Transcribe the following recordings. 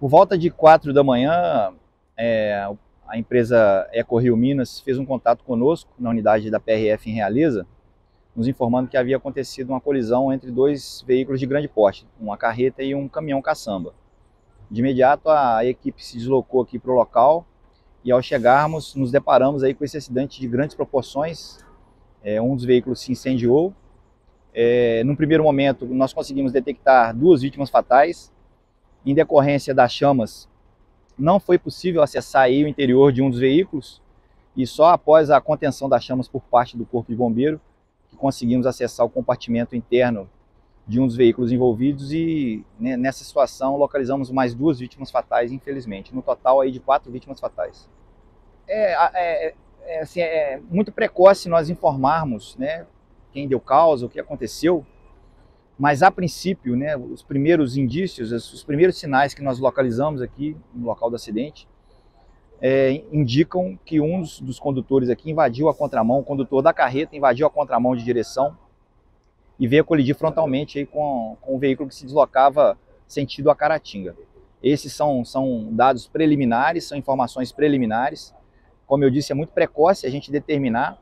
Por volta de 4 da manhã, é, a empresa EcoRio Minas fez um contato conosco na unidade da PRF em Realiza, nos informando que havia acontecido uma colisão entre dois veículos de grande porte, uma carreta e um caminhão caçamba. De imediato, a equipe se deslocou aqui para o local e, ao chegarmos, nos deparamos aí com esse acidente de grandes proporções. É, um dos veículos se incendiou. É, num primeiro momento, nós conseguimos detectar duas vítimas fatais. Em decorrência das chamas, não foi possível acessar o interior de um dos veículos e só após a contenção das chamas por parte do Corpo de Bombeiro que conseguimos acessar o compartimento interno de um dos veículos envolvidos e né, nessa situação localizamos mais duas vítimas fatais, infelizmente. No total aí de quatro vítimas fatais. É, é, é, assim, é muito precoce nós informarmos né, quem deu causa, o que aconteceu, mas a princípio, né, os primeiros indícios, os primeiros sinais que nós localizamos aqui no local do acidente é, indicam que um dos, dos, condutores aqui invadiu a contramão, o condutor da carreta invadiu a contramão de direção e veio colidir frontalmente aí com, com o veículo que se deslocava sentido a Caratinga. Esses são, são dados preliminares, são informações preliminares. Como eu disse, é muito precoce a gente determinar,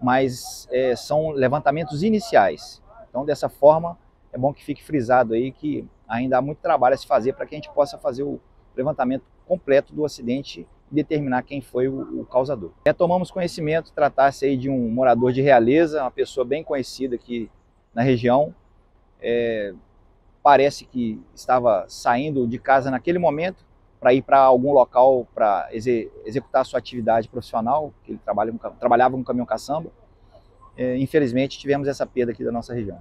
mas é, são levantamentos iniciais. Então, dessa forma, é bom que fique frisado aí que ainda há muito trabalho a se fazer para que a gente possa fazer o levantamento completo do acidente e determinar quem foi o, o causador. Retomamos conhecimento, tratasse aí de um morador de Realeza, uma pessoa bem conhecida aqui na região. É, parece que estava saindo de casa naquele momento para ir para algum local para exe executar sua atividade profissional, que ele trabalha, trabalhava no caminhão caçamba. É, infelizmente tivemos essa perda aqui da nossa região.